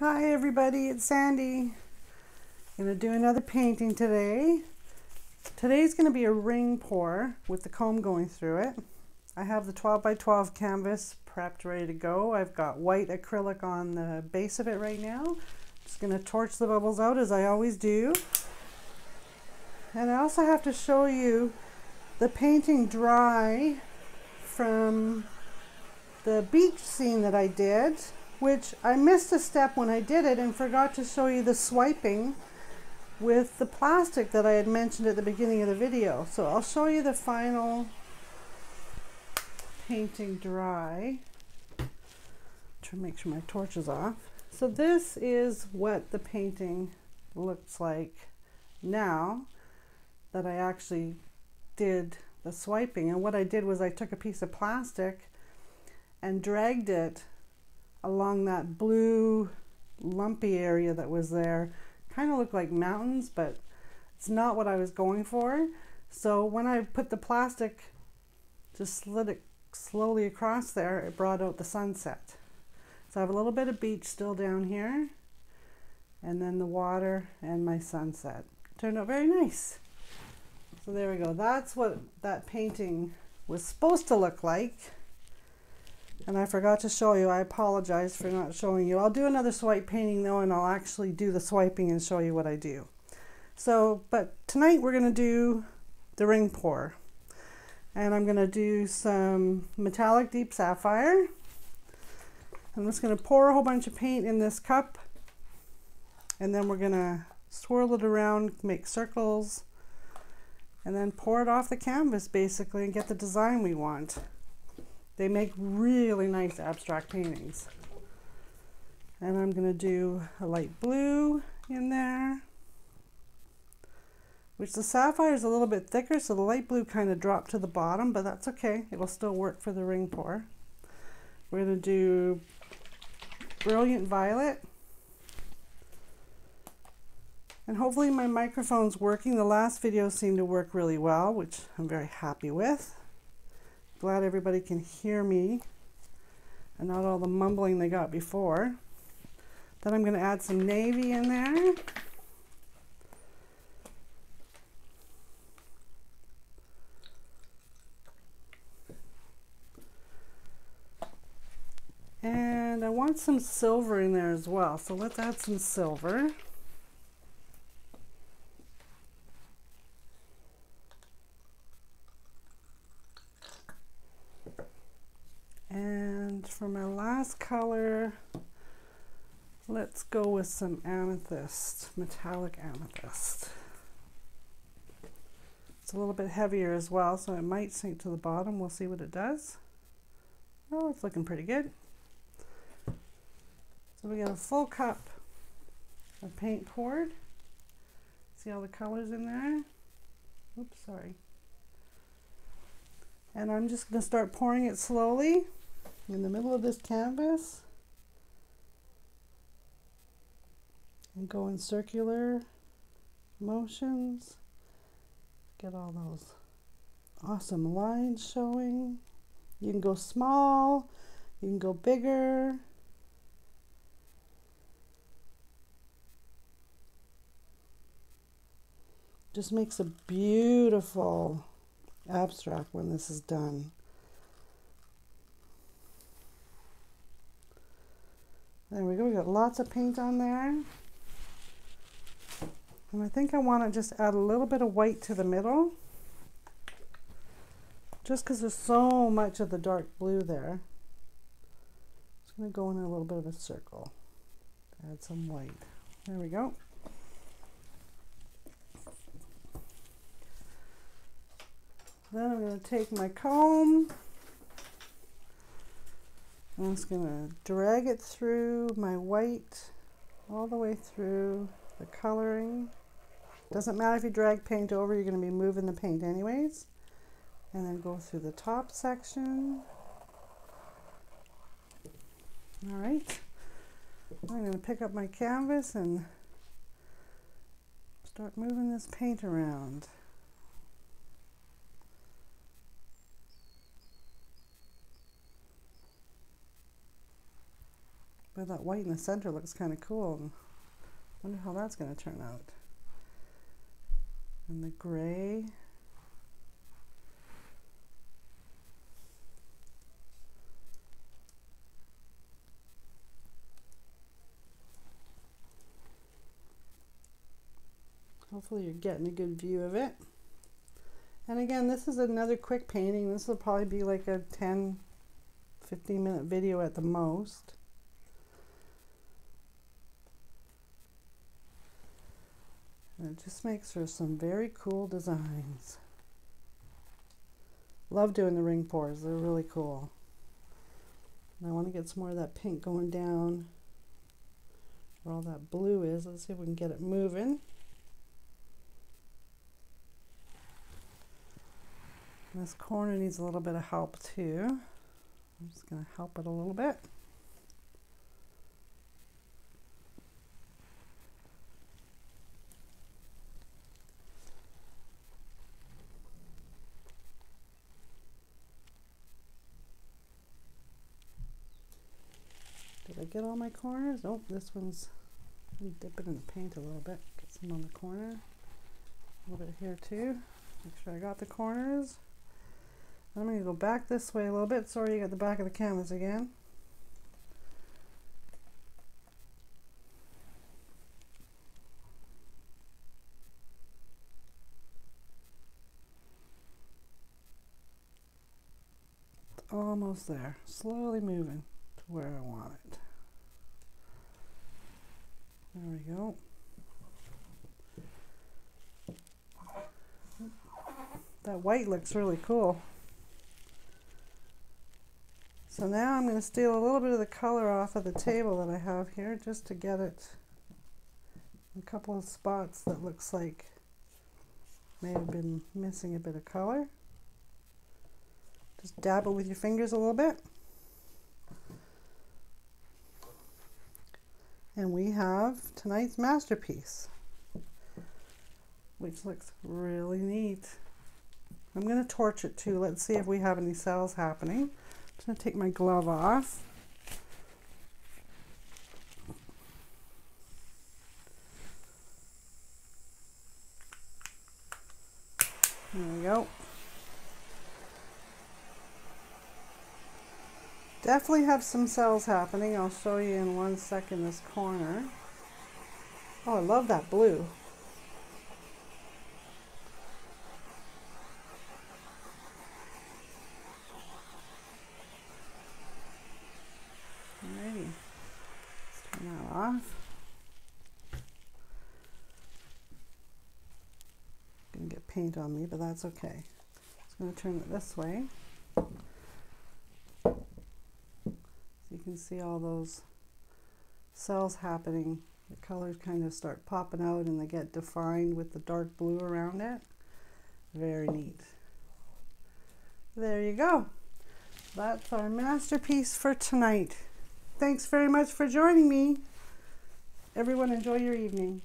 Hi everybody, it's Sandy. I'm gonna do another painting today. Today's gonna be a ring pour with the comb going through it. I have the 12 by 12 canvas prepped, ready to go. I've got white acrylic on the base of it right now. Just gonna torch the bubbles out as I always do. And I also have to show you the painting dry from the beach scene that I did, which I missed a step when I did it and forgot to show you the swiping with the plastic that I had mentioned at the beginning of the video. So I'll show you the final painting dry. Try to make sure my torch is off. So this is what the painting looks like now that I actually did the swiping. And what I did was I took a piece of plastic and dragged it along that blue lumpy area that was there. Kind of looked like mountains, but it's not what I was going for. So when I put the plastic, just slid it slowly across there, it brought out the sunset. So I have a little bit of beach still down here, and then the water and my sunset. Turned out very nice. So there we go. That's what that painting was supposed to look like. And I forgot to show you. I apologize for not showing you. I'll do another swipe painting though, and I'll actually do the swiping and show you what I do. So, but tonight we're to do the ring pour. And I'm to do some metallic deep sapphire. I'm just to pour a whole bunch of paint in this cup. And then we're to swirl it around, make circles, and then pour it off the canvas basically and get the design we want. They make really nice abstract paintings. And I'm going to do a light blue in there, which the sapphire is a little bit thicker, so the light blue kind of dropped to the bottom, but that's okay. It will still work for the ring pour. We're to do Brilliant Violet. And hopefully my microphone's working. The last video seemed to work really well, which I'm very happy with. Glad everybody can hear me and not all the mumbling they got before. Then I'm going to add some navy in there. And I want some silver in there as well. So let's add some silver. For my last color, let's go with some amethyst, metallic amethyst. It's a little bit heavier as well, so it might sink to the bottom. We'll see what it does. Oh, it's looking pretty good. So we got a full cup of paint poured. See all the colors in there? Oops, sorry. And I'm just going to start pouring it slowly in the middle of this canvas and go in circular motions. Get all those awesome lines showing. You can go small, you can go bigger. Just makes a beautiful abstract when this is done. There we go, we got lots of paint on there. And I think I want to just add a little bit of white to the middle. Just because there's so much of the dark blue there. Just going to go in a little bit of a circle. Add some white. There we go. Then I'm going to take my comb I'm just going to drag it through my white all the way through the coloring. Doesn't matter if you drag paint over, you're going to be moving the paint anyways. And then go through the top section. All right. I'm going to pick up my canvas and start moving this paint around. That white in the center looks kind of cool. Wonder how that's going to turn out. And the gray. Hopefully you're getting a good view of it. And again, this is another quick painting. This will probably be like a 10, 15 minute video at the most. And it just makes for some very cool designs. Love doing the ring pours. They're really cool. And I want to get some more of that pink going down where all that blue is. Let's see if we can get it moving. This corner needs a little bit of help too. I'm just going to help it a little bit. Get all my corners? Nope, this one's, dip it in the paint a little bit. Get some on the corner. A little bit here too. Make sure I got the corners. I'm going to go back this way a little bit. Sorry, you got the back of the canvas again. almost there. Slowly moving to where I want it. There we go. That white looks really cool. So now I'm going to steal a little bit of the color off of the table that I have here just to get it a couple of spots that looks like may have been missing a bit of color. Just dabble with your fingers a little bit. And we have tonight's masterpiece, which looks really neat. I'm going to torch it too. Let's see if we have any cells happening. I'm going to take my glove off. There we go. Definitely have some cells happening. I'll show you in one second this corner. Oh, I love that blue. Alrighty, let's turn that off. Gonna get paint on me, but that's okay. Just gonna turn it this way. So you can see all those cells happening. The colors kind of start popping out and they get defined with the dark blue around it. Very neat. There you go. That's our masterpiece for tonight. Thanks very much for joining me. Everyone enjoy your evening.